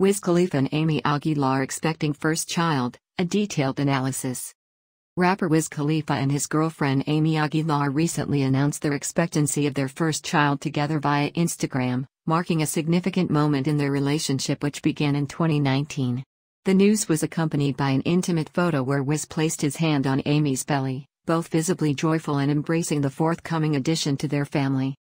Wiz Khalifa and Aimee Aguilar expecting first child, a detailed analysis. Rapper Wiz Khalifa and his girlfriend Aimee Aguilar recently announced their expectancy of their first child together via Instagram, marking a significant moment in their relationship which began in 2019. The news was accompanied by an intimate photo where Wiz placed his hand on Aimee's belly, both visibly joyful and embracing the forthcoming addition to their family.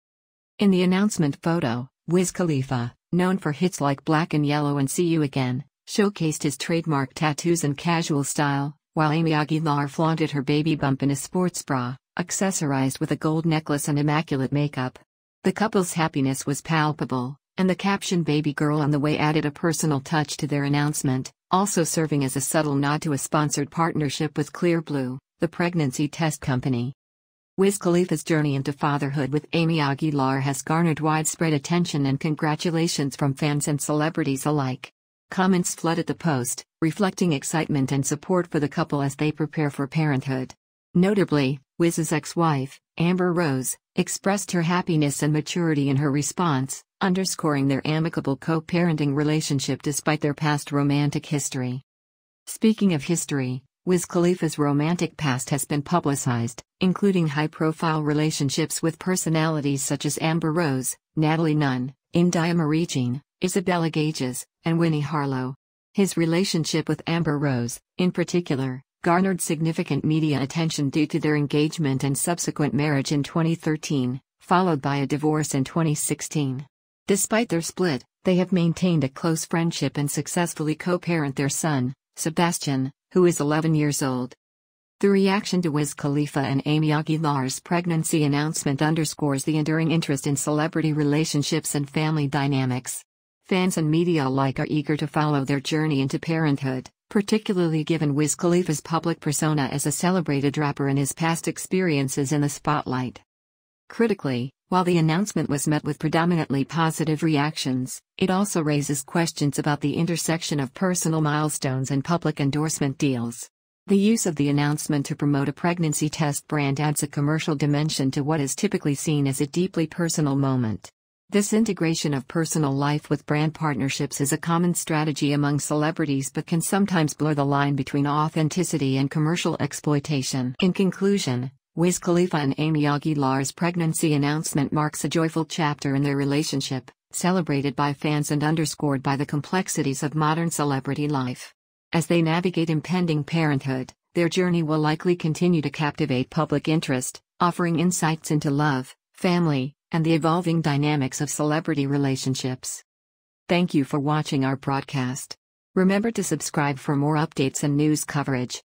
In the announcement photo, Wiz Khalifa, known for hits like Black and Yellow and See You Again, showcased his trademark tattoos and casual style, while Aimee Aguilar flaunted her baby bump in a sports bra, accessorized with a gold necklace and immaculate makeup. The couple's happiness was palpable, and the caption Baby Girl on the way added a personal touch to their announcement, also serving as a subtle nod to a sponsored partnership with Clearblue, the pregnancy test company. Wiz Khalifa's journey into fatherhood with Aimee Aguilar has garnered widespread attention and congratulations from fans and celebrities alike. Comments flooded the post, reflecting excitement and support for the couple as they prepare for parenthood. Notably, Wiz's ex-wife, Amber Rose, expressed her happiness and maturity in her response, underscoring their amicable co-parenting relationship despite their past romantic history. Speaking of history, Wiz Khalifa's romantic past has been publicized, including high-profile relationships with personalities such as Amber Rose, Natalie Nunn, India Marie Jean, Isabella Gages, and Winnie Harlow. His relationship with Amber Rose, in particular, garnered significant media attention due to their engagement and subsequent marriage in 2013, followed by a divorce in 2016. Despite their split, they have maintained a close friendship and successfully co parent their son, Sebastian, who is 11 years old. The reaction to Wiz Khalifa and Aimee Aguilar's pregnancy announcement underscores the enduring interest in celebrity relationships and family dynamics. Fans and media alike are eager to follow their journey into parenthood, particularly given Wiz Khalifa's public persona as a celebrated rapper and his past experiences in the spotlight. Critically, while the announcement was met with predominantly positive reactions, it also raises questions about the intersection of personal milestones and public endorsement deals. The use of the announcement to promote a pregnancy test brand adds a commercial dimension to what is typically seen as a deeply personal moment. This integration of personal life with brand partnerships is a common strategy among celebrities but can sometimes blur the line between authenticity and commercial exploitation. In conclusion, Wiz Khalifa and Aimee Aguilar's pregnancy announcement marks a joyful chapter in their relationship, celebrated by fans and underscored by the complexities of modern celebrity life. As they navigate impending parenthood, their journey will likely continue to captivate public interest, offering insights into love, family, and the evolving dynamics of celebrity relationships. Thank you for watching our broadcast. Remember to subscribe for more updates and news coverage.